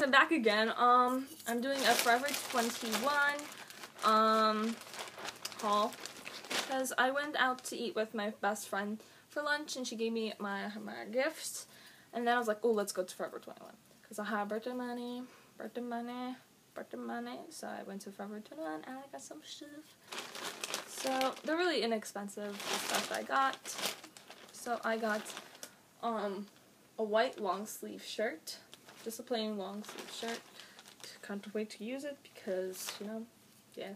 I'm back again. Um, I'm doing a Forever 21 um haul because I went out to eat with my best friend for lunch and she gave me my my gifts and then I was like, oh, let's go to Forever 21 because I have birthday money, birthday money, birthday money. So I went to Forever 21 and I got some stuff. So they're really inexpensive stuff I got. So I got um a white long sleeve shirt just a plain long sleeve shirt. Can't wait to use it because, you know, yeah,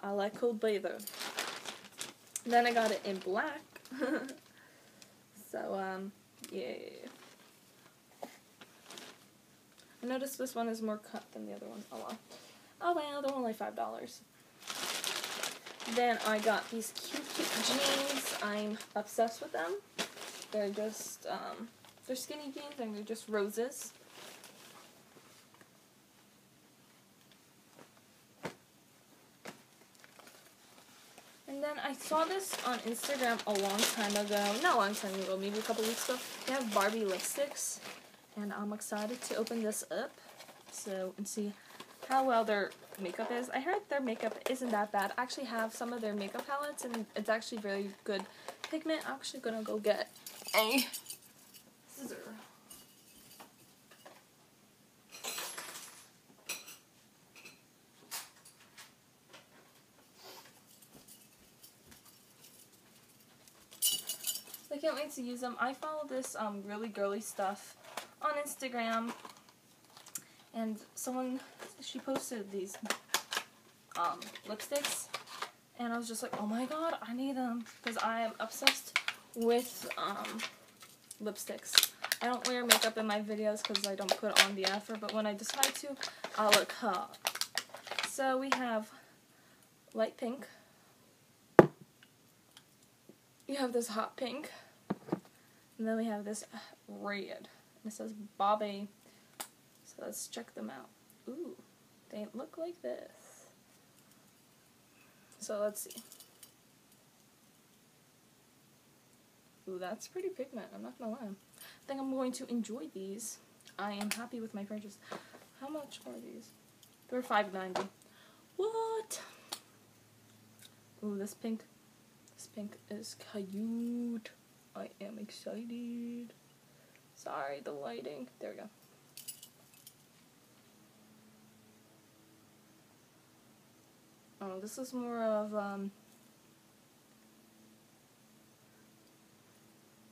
I like cold blazer. Then I got it in black. so, um, yeah. I noticed this one is more cut than the other one. Oh well. Oh well, they're only $5. Then I got these cute, cute jeans. I'm obsessed with them. They're just, um, they're skinny jeans and they're just roses. I saw this on Instagram a long time ago. Not a long time ago, maybe a couple weeks ago. They have Barbie lipsticks. And I'm excited to open this up. So, and see how well their makeup is. I heard their makeup isn't that bad. I actually have some of their makeup palettes and it's actually very good pigment. I'm actually gonna go get a I can't wait to use them. I follow this um, really girly stuff on Instagram, and someone she posted these um, lipsticks, and I was just like, oh my god, I need them because I am obsessed with um, lipsticks. I don't wear makeup in my videos because I don't put on the effort, but when I decide to, I'll look hot. So we have light pink. You have this hot pink. And then we have this red. And it says Barbie. So let's check them out. Ooh, they look like this. So let's see. Ooh, that's pretty pigment. I'm not gonna lie. I think I'm going to enjoy these. I am happy with my purchase. How much are these? They're $5.90. What? Ooh, this pink. This pink is cute. I am excited. Sorry, the lighting. There we go. Oh, this is more of, um,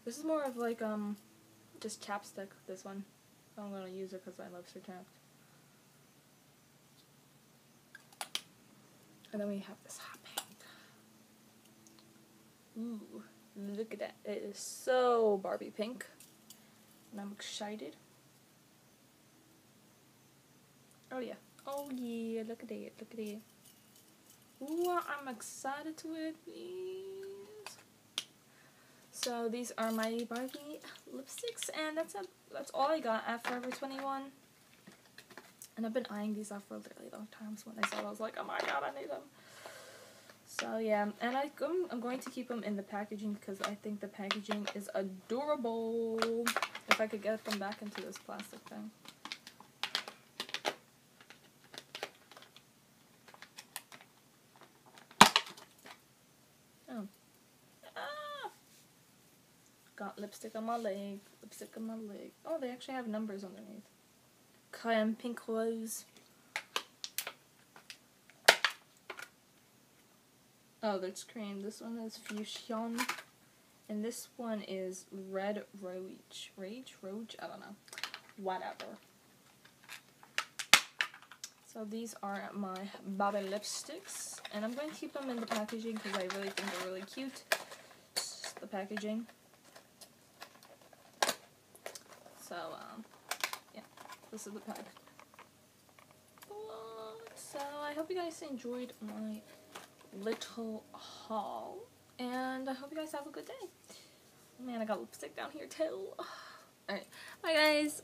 this is more of like, um, just chapstick, this one. I'm gonna use it because I love Sir Chapped. And then we have this hot pink. Ooh. Look at that. It is so Barbie pink. And I'm excited. Oh yeah. Oh yeah. Look at it. Look at it. Ooh, I'm excited to wear these. So these are my Barbie lipsticks, and that's a, that's all I got at Forever 21. And I've been eyeing these off for a really long time. So when I saw them, I was like, oh my god, I need them. So yeah, and I, I'm going to keep them in the packaging because I think the packaging is adorable. If I could get them back into this plastic thing. Oh. Ah! Got lipstick on my leg, lipstick on my leg. Oh, they actually have numbers underneath. Cayenne Pink Rose. Oh, that's cream. This one is fuchsia. And this one is red roach. Rage? Roach? I don't know. Whatever. So these are my Barbie lipsticks. And I'm going to keep them in the packaging because I really think they're really cute. The packaging. So, um, yeah. This is the pack. So, I hope you guys enjoyed my little haul. And I hope you guys have a good day. Man, I got lipstick down here too. Alright, bye guys.